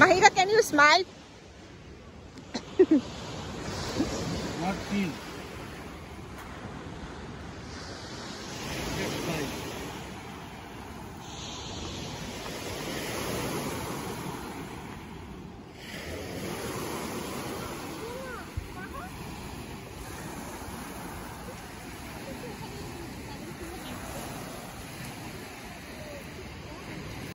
Mahira, can you smile? Not feel.